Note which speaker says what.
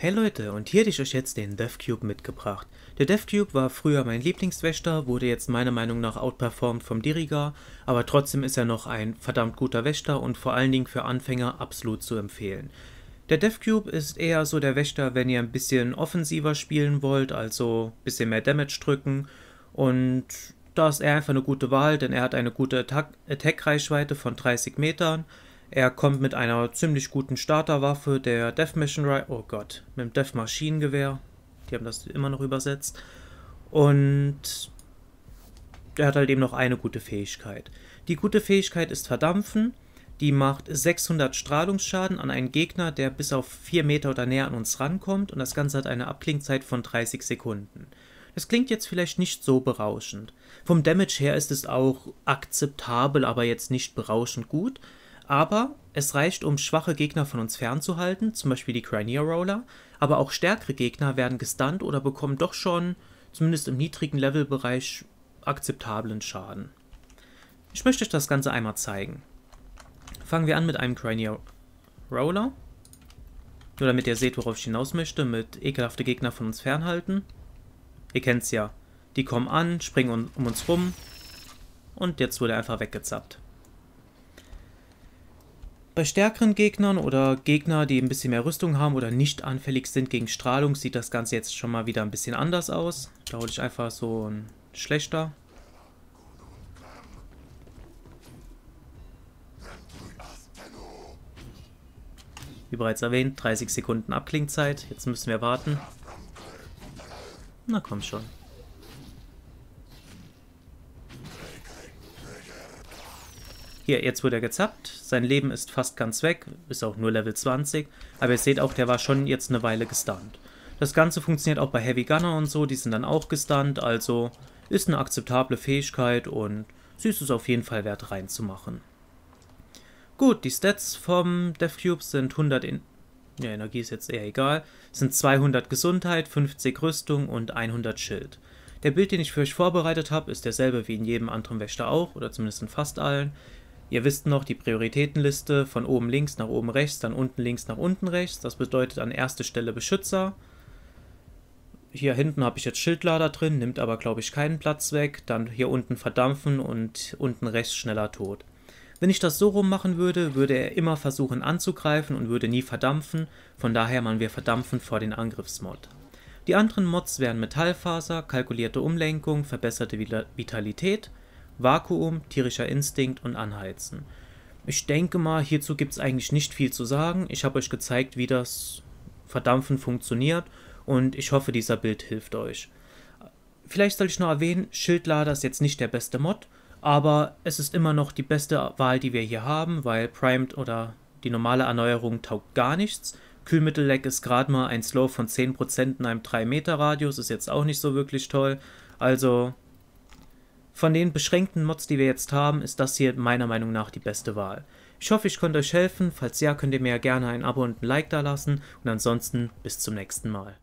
Speaker 1: Hey Leute, und hier hätte ich euch jetzt den DevCube mitgebracht. Der DevCube war früher mein Lieblingswächter, wurde jetzt meiner Meinung nach outperformed vom Diriga, aber trotzdem ist er noch ein verdammt guter Wächter und vor allen Dingen für Anfänger absolut zu empfehlen. Der DevCube ist eher so der Wächter, wenn ihr ein bisschen offensiver spielen wollt, also ein bisschen mehr Damage drücken und da ist er einfach eine gute Wahl, denn er hat eine gute Attack-Reichweite von 30 Metern, er kommt mit einer ziemlich guten Starterwaffe, der Death Mission Rifle, oh Gott, mit dem Death Maschinengewehr. Die haben das immer noch übersetzt. Und er hat halt eben noch eine gute Fähigkeit. Die gute Fähigkeit ist Verdampfen. Die macht 600 Strahlungsschaden an einen Gegner, der bis auf 4 Meter oder näher an uns rankommt. Und das Ganze hat eine Abklingzeit von 30 Sekunden. Das klingt jetzt vielleicht nicht so berauschend. Vom Damage her ist es auch akzeptabel, aber jetzt nicht berauschend gut aber es reicht, um schwache Gegner von uns fernzuhalten, zum Beispiel die Crimea Roller, aber auch stärkere Gegner werden gestunt oder bekommen doch schon, zumindest im niedrigen Levelbereich, akzeptablen Schaden. Ich möchte euch das Ganze einmal zeigen. Fangen wir an mit einem Crimea Roller. Nur damit ihr seht, worauf ich hinaus möchte, mit ekelhafte Gegner von uns fernhalten. Ihr kennt's ja. Die kommen an, springen um uns rum und jetzt wurde er einfach weggezappt. Bei stärkeren Gegnern oder Gegner, die ein bisschen mehr Rüstung haben oder nicht anfällig sind gegen Strahlung, sieht das Ganze jetzt schon mal wieder ein bisschen anders aus. Da hole ich einfach so ein schlechter. Wie bereits erwähnt, 30 Sekunden Abklingzeit. Jetzt müssen wir warten. Na komm schon. Hier, jetzt wurde er gezappt. Sein Leben ist fast ganz weg, ist auch nur Level 20. Aber ihr seht auch, der war schon jetzt eine Weile gestunt. Das Ganze funktioniert auch bei Heavy Gunner und so, die sind dann auch gestunt, also ist eine akzeptable Fähigkeit und sie ist es auf jeden Fall wert reinzumachen. Gut, die Stats vom DevCube sind 100 in ja, Energie ist jetzt eher egal, sind 200 Gesundheit, 50 Rüstung und 100 Schild. Der Bild, den ich für euch vorbereitet habe, ist derselbe wie in jedem anderen Wächter auch, oder zumindest in fast allen. Ihr wisst noch die Prioritätenliste von oben links nach oben rechts, dann unten links nach unten rechts. Das bedeutet an erster Stelle Beschützer. Hier hinten habe ich jetzt Schildlader drin, nimmt aber glaube ich keinen Platz weg. Dann hier unten verdampfen und unten rechts schneller tot. Wenn ich das so rum machen würde, würde er immer versuchen anzugreifen und würde nie verdampfen. Von daher machen wir verdampfen vor den Angriffsmod. Die anderen Mods wären Metallfaser, kalkulierte Umlenkung, verbesserte Vitalität Vakuum, tierischer Instinkt und Anheizen. Ich denke mal, hierzu gibt es eigentlich nicht viel zu sagen. Ich habe euch gezeigt, wie das Verdampfen funktioniert und ich hoffe, dieser Bild hilft euch. Vielleicht soll ich noch erwähnen, Schildlader ist jetzt nicht der beste Mod, aber es ist immer noch die beste Wahl, die wir hier haben, weil Primed oder die normale Erneuerung taugt gar nichts. Kühlmittelleck ist gerade mal ein Slow von 10% in einem 3 Meter Radius, ist jetzt auch nicht so wirklich toll. Also von den beschränkten Mods, die wir jetzt haben, ist das hier meiner Meinung nach die beste Wahl. Ich hoffe, ich konnte euch helfen. Falls ja, könnt ihr mir ja gerne ein Abo und ein Like da lassen. Und ansonsten bis zum nächsten Mal.